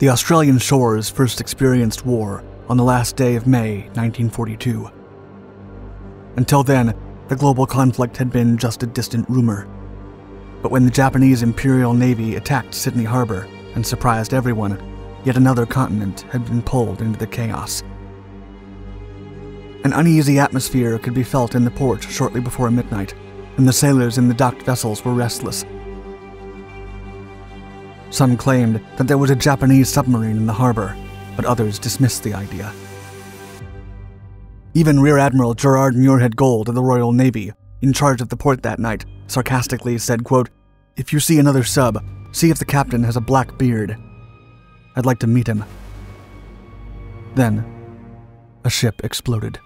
The Australian shores first experienced war on the last day of May 1942. Until then, the global conflict had been just a distant rumor. But when the Japanese Imperial Navy attacked Sydney Harbor and surprised everyone, yet another continent had been pulled into the chaos. An uneasy atmosphere could be felt in the port shortly before midnight, and the sailors in the docked vessels were restless. Some claimed that there was a Japanese submarine in the harbor, but others dismissed the idea. Even Rear Admiral Gerard Muirhead Gould of the Royal Navy, in charge of the port that night, sarcastically said, quote, If you see another sub, see if the captain has a black beard. I'd like to meet him. Then, a ship exploded.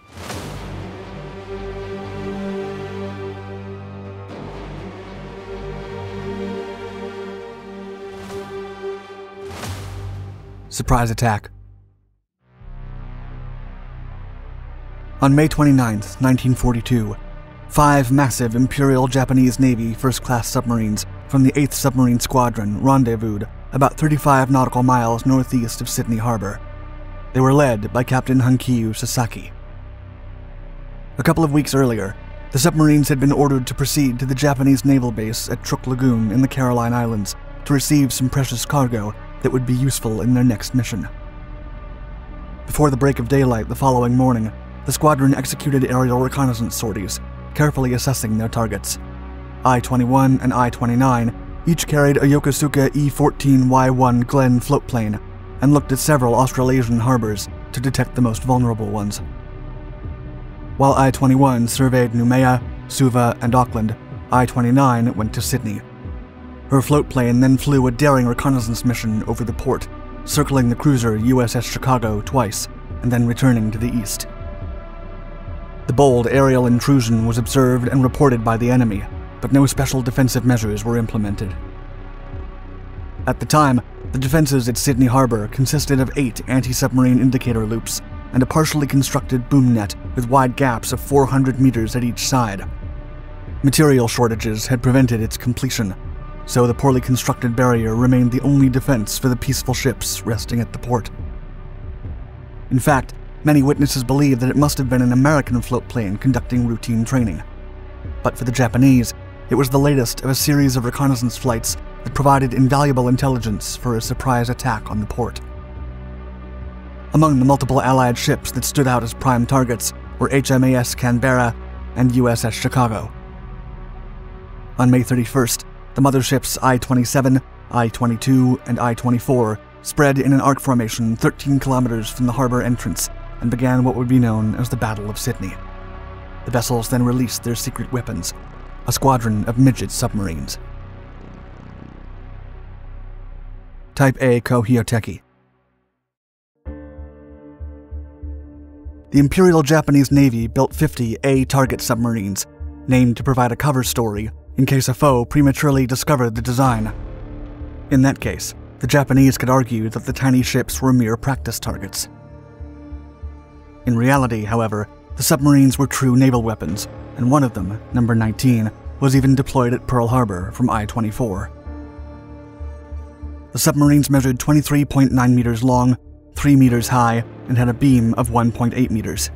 Surprise attack. On May 29, 1942, five massive Imperial Japanese Navy first class submarines from the 8th Submarine Squadron rendezvoused about 35 nautical miles northeast of Sydney Harbor. They were led by Captain Hankyu Sasaki. A couple of weeks earlier, the submarines had been ordered to proceed to the Japanese naval base at Truk Lagoon in the Caroline Islands to receive some precious cargo that would be useful in their next mission. Before the break of daylight the following morning, the squadron executed aerial reconnaissance sorties, carefully assessing their targets. I 21 and I 29 each carried a Yokosuka E 14Y1 Glen floatplane and looked at several Australasian harbors to detect the most vulnerable ones. While I 21 surveyed Noumea, Suva, and Auckland, I 29 went to Sydney. Her floatplane then flew a daring reconnaissance mission over the port, circling the cruiser USS Chicago twice, and then returning to the east. The bold aerial intrusion was observed and reported by the enemy, but no special defensive measures were implemented. At the time, the defenses at Sydney Harbor consisted of eight anti submarine indicator loops and a partially constructed boom net with wide gaps of 400 meters at each side. Material shortages had prevented its completion, so the poorly constructed barrier remained the only defense for the peaceful ships resting at the port. In fact, many witnesses believe that it must have been an American float plane conducting routine training. But for the Japanese, it was the latest of a series of reconnaissance flights that provided invaluable intelligence for a surprise attack on the port. Among the multiple Allied ships that stood out as prime targets were HMAS Canberra and USS Chicago. On May 31st, the motherships I 27, I 22, and I 24 spread in an arc formation 13 kilometers from the harbor entrance and began what would be known as the Battle of Sydney. The vessels then released their secret weapons a squadron of midget submarines. Type A Kohyoteki. The Imperial Japanese Navy built 50 A target submarines, named to provide a cover story in case a foe prematurely discovered the design. In that case, the Japanese could argue that the tiny ships were mere practice targets. In reality, however, the submarines were true naval weapons, and one of them, number 19, was even deployed at Pearl Harbor from I 24. The submarines measured 23.9 meters long, 3 meters high, and had a beam of 1.8 meters.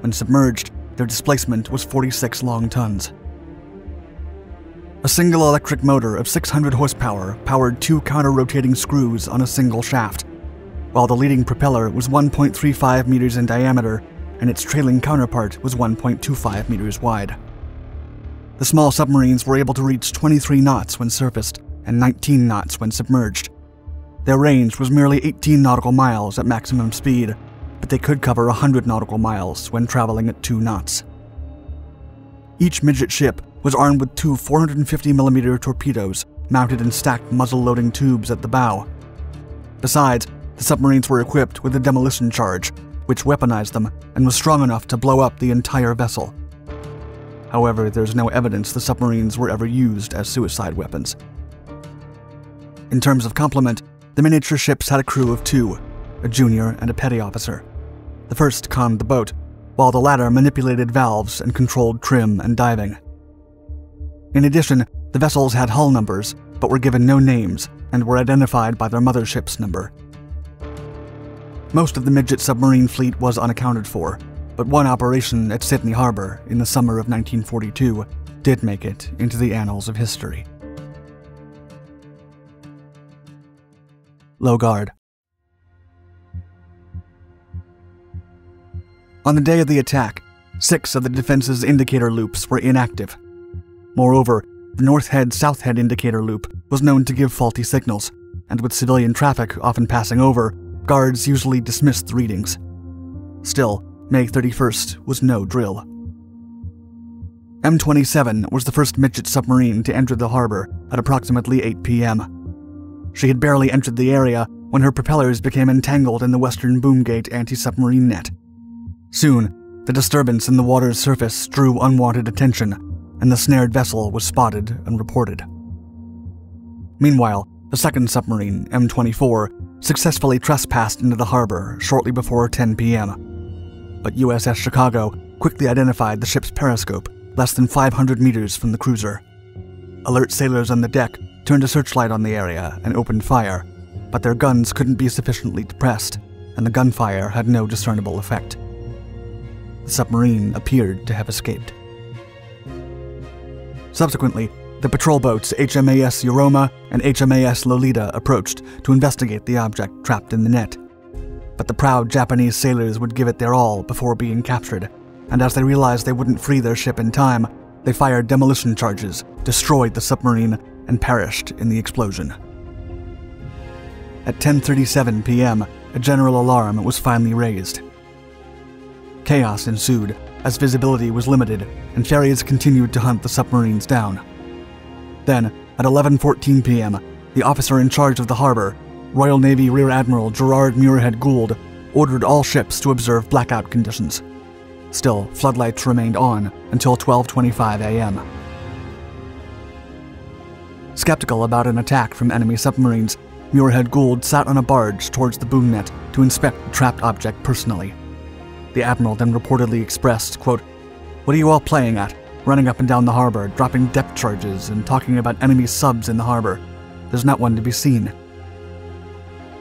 When submerged, their displacement was 46 long tons. A single electric motor of 600 horsepower powered two counter rotating screws on a single shaft, while the leading propeller was 1.35 meters in diameter and its trailing counterpart was 1.25 meters wide. The small submarines were able to reach 23 knots when surfaced and 19 knots when submerged. Their range was merely 18 nautical miles at maximum speed, but they could cover 100 nautical miles when traveling at 2 knots. Each midget ship was armed with two 450mm torpedoes mounted in stacked muzzle loading tubes at the bow. Besides, the submarines were equipped with a demolition charge, which weaponized them and was strong enough to blow up the entire vessel. However, there's no evidence the submarines were ever used as suicide weapons. In terms of complement, the miniature ships had a crew of two a junior and a petty officer. The first conned the boat, while the latter manipulated valves and controlled trim and diving. In addition, the vessels had hull numbers, but were given no names and were identified by their mothership's number. Most of the midget submarine fleet was unaccounted for, but one operation at Sydney Harbor in the summer of 1942 did make it into the annals of history. Low Guard. On the day of the attack, six of the defense's indicator loops were inactive. Moreover, the North Head South Head indicator loop was known to give faulty signals, and with civilian traffic often passing over, guards usually dismissed the readings. Still, May 31st was no drill. M27 was the first midget submarine to enter the harbor at approximately 8 p.m. She had barely entered the area when her propellers became entangled in the western boomgate anti submarine net. Soon, the disturbance in the water's surface drew unwanted attention, and the snared vessel was spotted and reported. Meanwhile, the second submarine, M24, successfully trespassed into the harbor shortly before 10 p.m. But USS Chicago quickly identified the ship's periscope less than 500 meters from the cruiser. Alert sailors on the deck turned a searchlight on the area and opened fire, but their guns couldn't be sufficiently depressed, and the gunfire had no discernible effect. The submarine appeared to have escaped. Subsequently, the patrol boats HMAS Yarroma and HMAS Lolita approached to investigate the object trapped in the net. But the proud Japanese sailors would give it their all before being captured and as they realized they wouldn't free their ship in time, they fired demolition charges, destroyed the submarine, and perished in the explosion. At 10:37 p.m., a general alarm was finally raised. Chaos ensued as visibility was limited and ferries continued to hunt the submarines down. Then, at 11:14 p.m., the officer in charge of the harbor, Royal Navy Rear Admiral Gerard Muirhead Gould, ordered all ships to observe blackout conditions. Still, floodlights remained on until 12:25 a.m. Skeptical about an attack from enemy submarines, Muirhead Gould sat on a barge towards the boom net to inspect the trapped object personally. The admiral then reportedly expressed, quote, What are you all playing at? Running up and down the harbor, dropping depth charges, and talking about enemy subs in the harbor. There's not one to be seen.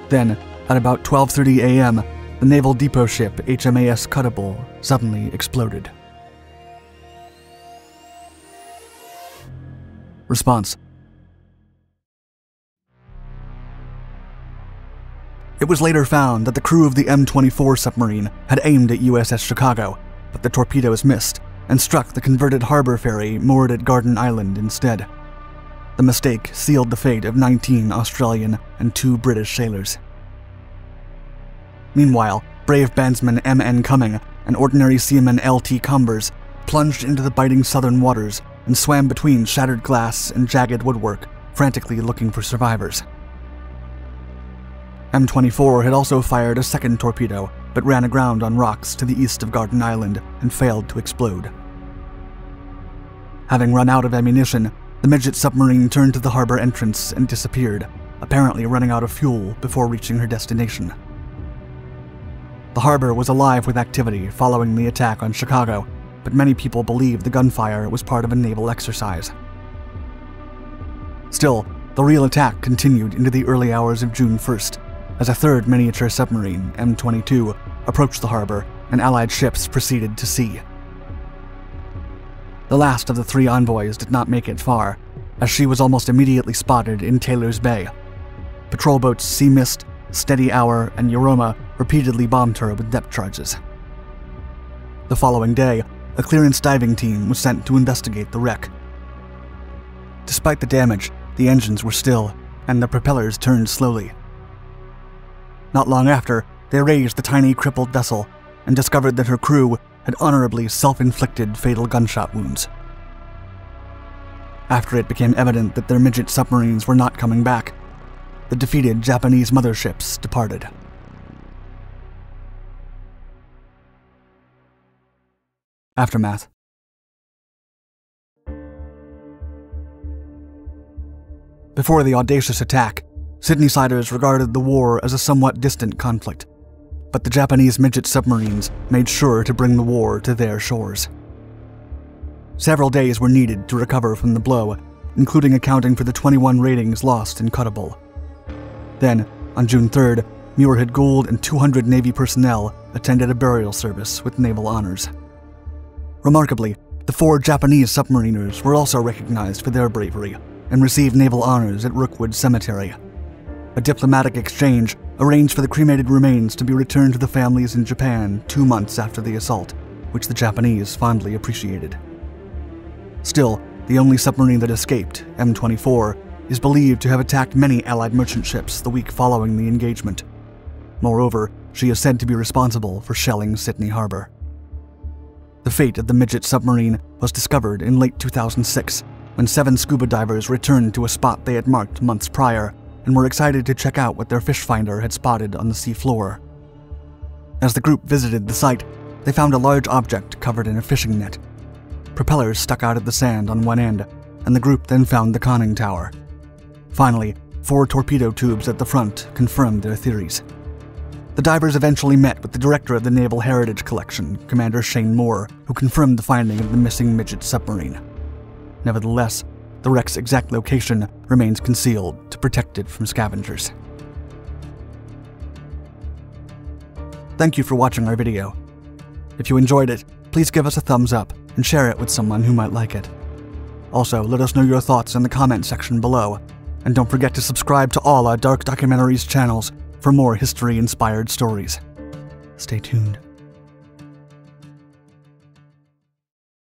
Then, at about 12:30 a.m., the naval depot ship HMAS Kuttabul suddenly exploded. Response It was later found that the crew of the M24 submarine had aimed at USS Chicago, but the torpedoes missed and struck the converted harbor ferry moored at Garden Island instead. The mistake sealed the fate of 19 Australian and two British sailors. Meanwhile, brave bandsman M.N. Cumming and ordinary seaman L.T. Combers plunged into the biting southern waters and swam between shattered glass and jagged woodwork, frantically looking for survivors. M24 had also fired a second torpedo, but ran aground on rocks to the east of Garden Island and failed to explode. Having run out of ammunition, the midget submarine turned to the harbor entrance and disappeared, apparently running out of fuel before reaching her destination. The harbor was alive with activity following the attack on Chicago, but many people believed the gunfire was part of a naval exercise. Still, the real attack continued into the early hours of June 1st, as a third miniature submarine, M22, approached the harbor and Allied ships proceeded to sea. The last of the three envoys did not make it far, as she was almost immediately spotted in Taylor's Bay. Patrol boats Sea Mist, Steady Hour, and Yarroma repeatedly bombed her with depth charges. The following day, a clearance diving team was sent to investigate the wreck. Despite the damage, the engines were still, and the propellers turned slowly. Not long after, they raised the tiny crippled vessel and discovered that her crew had honorably self inflicted fatal gunshot wounds. After it became evident that their midget submarines were not coming back, the defeated Japanese motherships departed. Aftermath Before the audacious attack, Sydneysiders regarded the war as a somewhat distant conflict, but the Japanese midget submarines made sure to bring the war to their shores. Several days were needed to recover from the blow, including accounting for the 21 ratings lost in Kuttabul. Then, on June 3rd, Muirhead Gould and 200 Navy personnel attended a burial service with naval honors. Remarkably, the four Japanese submariners were also recognized for their bravery and received naval honors at Rookwood Cemetery. A diplomatic exchange arranged for the cremated remains to be returned to the families in Japan two months after the assault, which the Japanese fondly appreciated. Still, the only submarine that escaped, M24, is believed to have attacked many Allied merchant ships the week following the engagement. Moreover, she is said to be responsible for shelling Sydney Harbor. The fate of the midget submarine was discovered in late 2006 when seven scuba divers returned to a spot they had marked months prior and were excited to check out what their fish finder had spotted on the seafloor. As the group visited the site, they found a large object covered in a fishing net. Propellers stuck out of the sand on one end, and the group then found the conning tower. Finally, four torpedo tubes at the front confirmed their theories. The divers eventually met with the director of the Naval Heritage Collection, Commander Shane Moore, who confirmed the finding of the missing midget submarine. Nevertheless, the wreck's exact location remains concealed to protect it from scavengers. Thank you for watching our video. If you enjoyed it, please give us a thumbs up and share it with someone who might like it. Also, let us know your thoughts in the comment section below, and don't forget to subscribe to all our Dark Documentaries channels for more history inspired stories. Stay tuned.